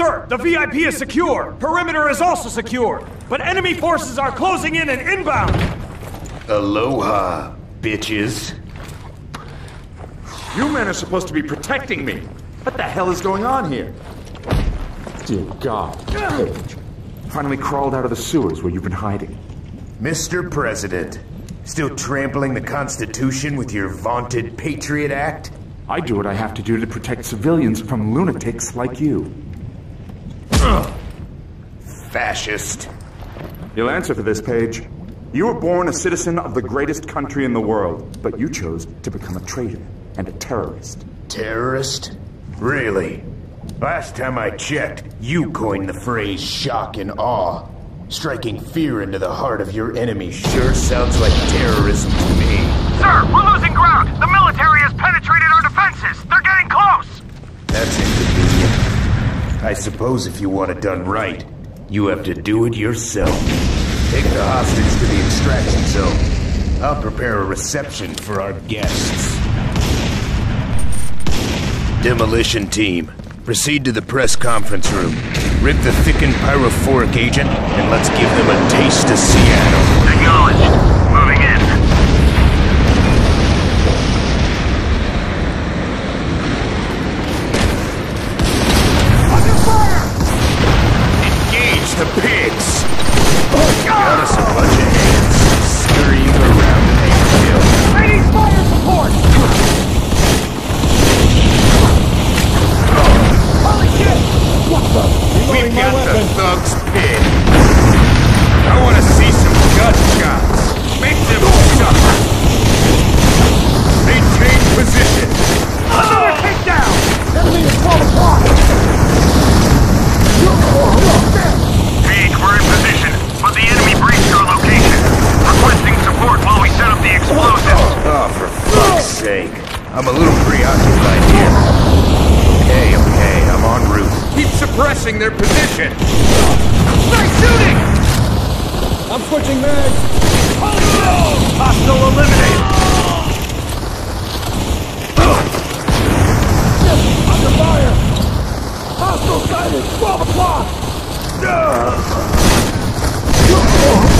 Sir, the VIP is secure. Perimeter is also secure. But enemy forces are closing in and inbound. Aloha, bitches. You men are supposed to be protecting me. What the hell is going on here? Dear God. Page. Finally crawled out of the sewers where you've been hiding. Mr. President, still trampling the Constitution with your vaunted Patriot Act? I do what I have to do to protect civilians from lunatics like you. Fascist. You'll answer for this, Page. You were born a citizen of the greatest country in the world, but you chose to become a traitor and a terrorist. Terrorist? Really? Last time I checked, you coined the phrase shock and awe. Striking fear into the heart of your enemy sure sounds like terrorism to me. Sir, we're losing ground! The military has penetrated I suppose if you want it done right, you have to do it yourself. Take the hostage to the extraction zone. I'll prepare a reception for our guests. Demolition team, proceed to the press conference room. Rip the thickened pyrophoric agent, and let's give them a taste of Seattle. Acknowledged.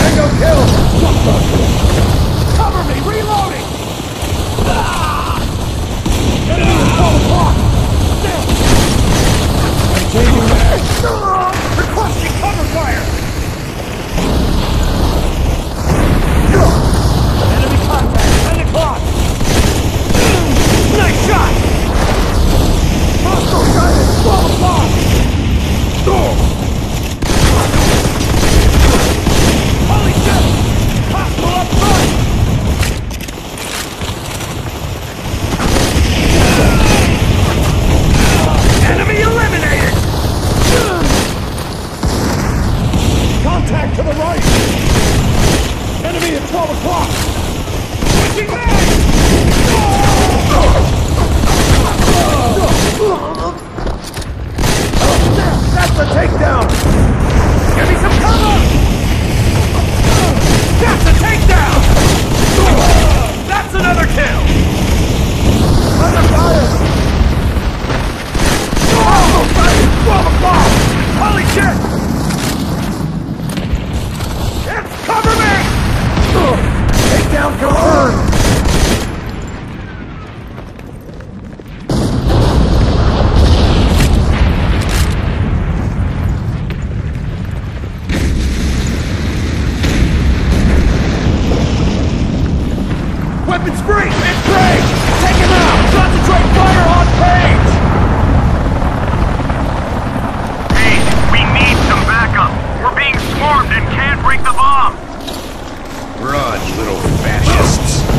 Tango kill! Cover me! Reloading! Enemy at 12 o'clock! Damn! I'm changing mags! Requesting cover fire! Weapons free! It's Page! Take him out! Concentrate fire on Page! Page, we need some backup! We're being swarmed and can't break the bomb! Run, little fascists.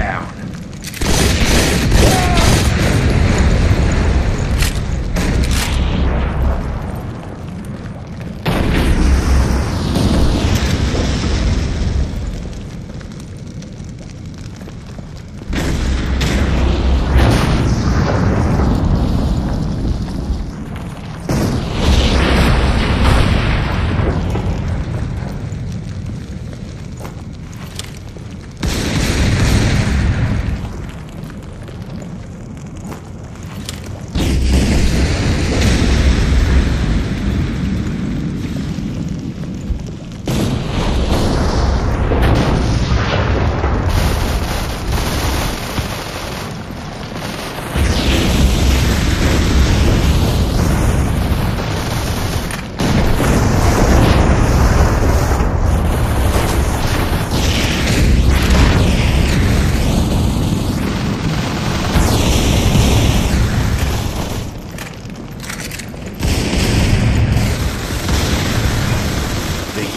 down.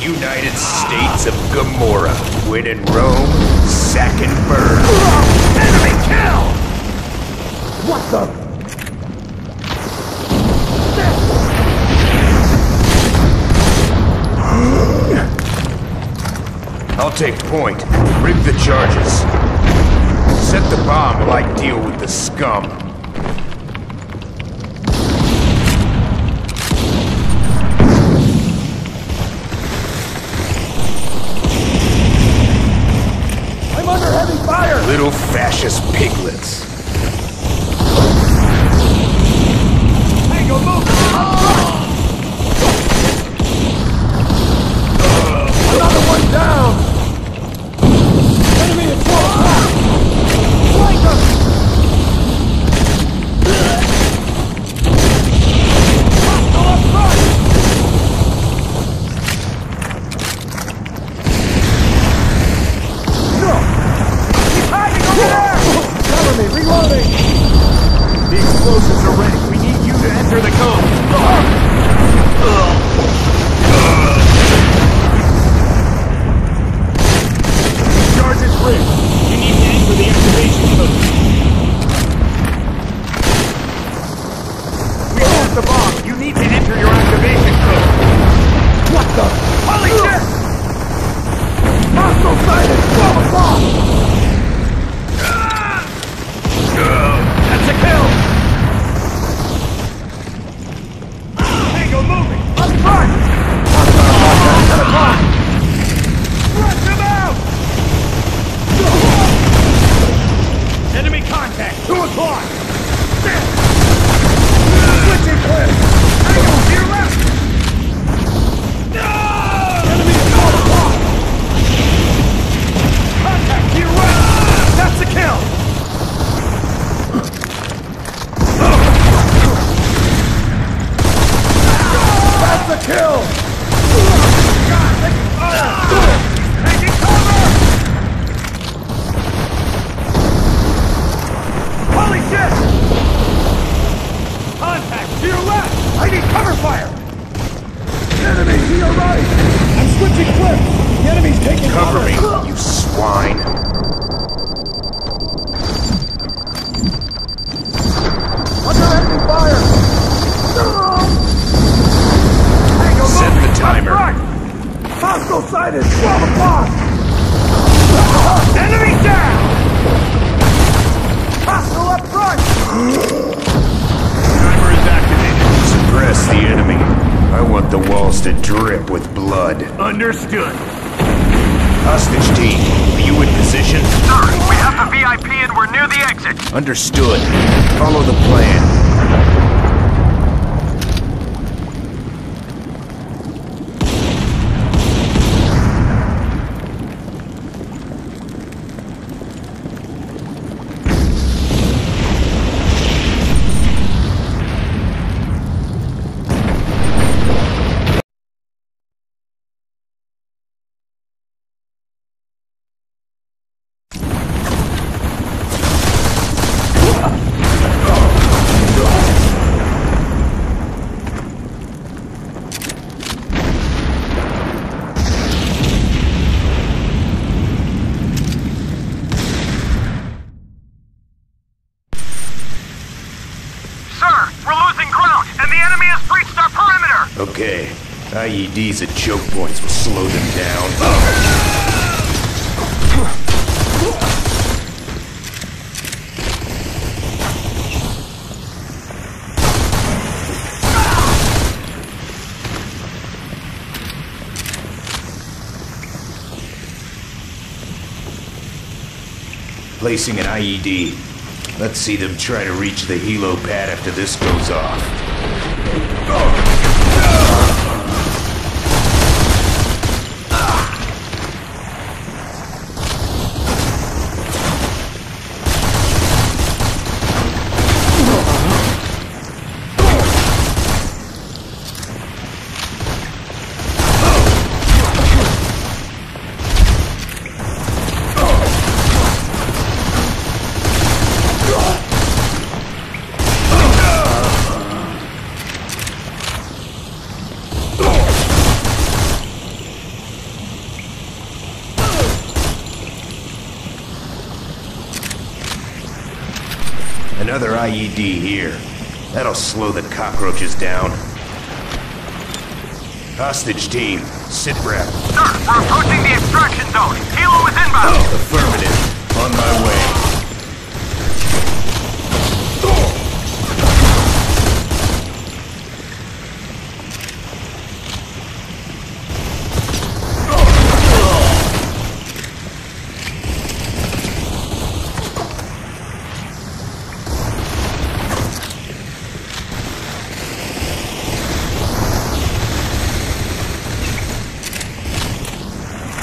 United States of Gomorrah. Win in Rome, Second and burn. Enemy kill! What the? I'll take point. Rig the charges. Set the bomb while I deal with the scum. fascist piglets. forces are ready. Understood. Hostage team, are you in position? Sir, we have the VIP and we're near the exit. Understood. Follow the plan. IEDs at choke points will slow them down. Placing an IED. Let's see them try to reach the helo pad after this goes off. Another here. That'll slow the cockroaches down. Hostage team, sit rep. Sir, we're approaching the extraction zone. Helo is inbound. Oh, affirmative. On my way.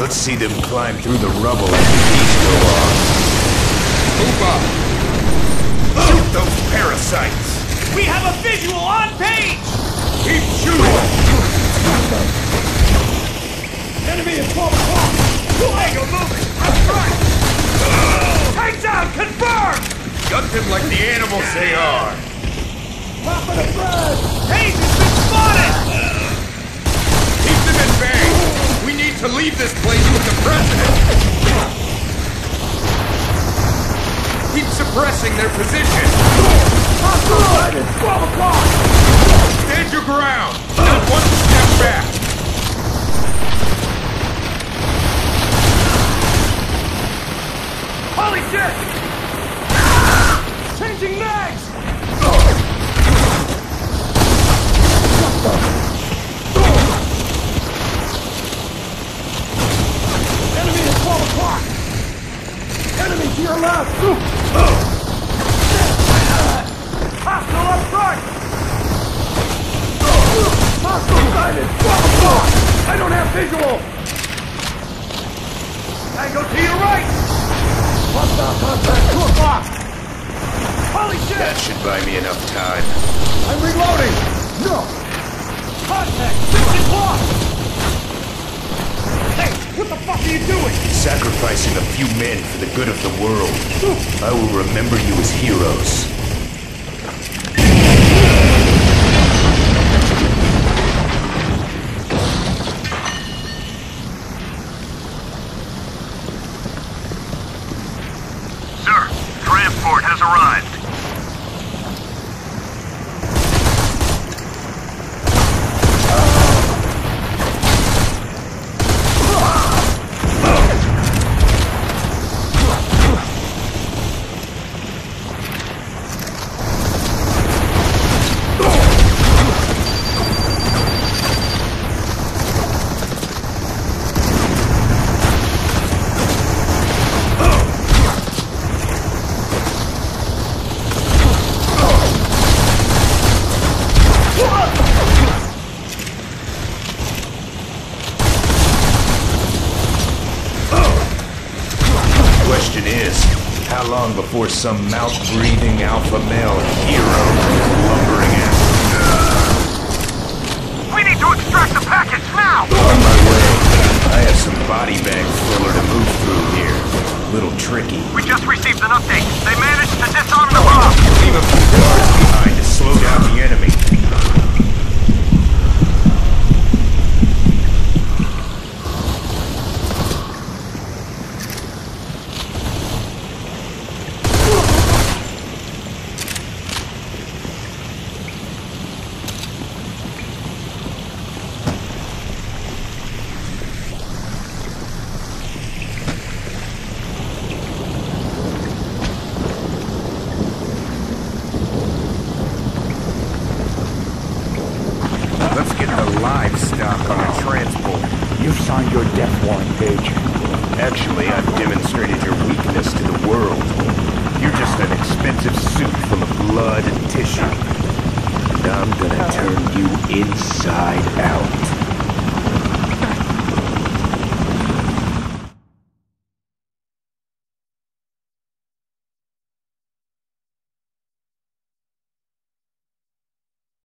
Let's see them climb through the rubble as the bees go off. Move up! Shoot those parasites! We have a visual on Page! Keep shooting! Enemy at 12 o'clock! Fuego moving! That's right! Takedown confirmed! Gut them like the animals they are! Top of the thread! Hayes has been spotted! Keep them at bay! To leave this place with the president! Keep suppressing their position! Hostile sighted! 12 o'clock! Stand your ground! Not one step back! Holy shit! Changing mags! Enemy at 12 o'clock! Enemy to your left! Hostile up front! Sighted! 12 o'clock! I don't have visual! Tango to your right! Hostile contact! 2 o'clock! Holy shit! That should buy me enough time. I'm reloading! No! Contact! Six o'clock! Hey, what the fuck are you doing? Sacrificing a few men for the good of the world. I will remember you as heroes. Arrived. Before some mouth-breathing alpha male hero lumbering after We need to extract the package now! On my way. I have some body bag filler to move through here. Little tricky. We just received an update. on a transport. You've signed your death warrant, Page. Actually, I've demonstrated your weakness to the world. You're just an expensive suit full of blood and tissue. And I'm gonna turn you inside out.